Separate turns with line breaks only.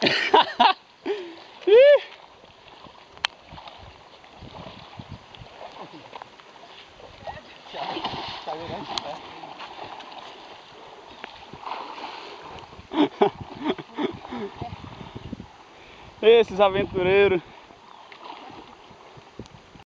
Esses aventureiros.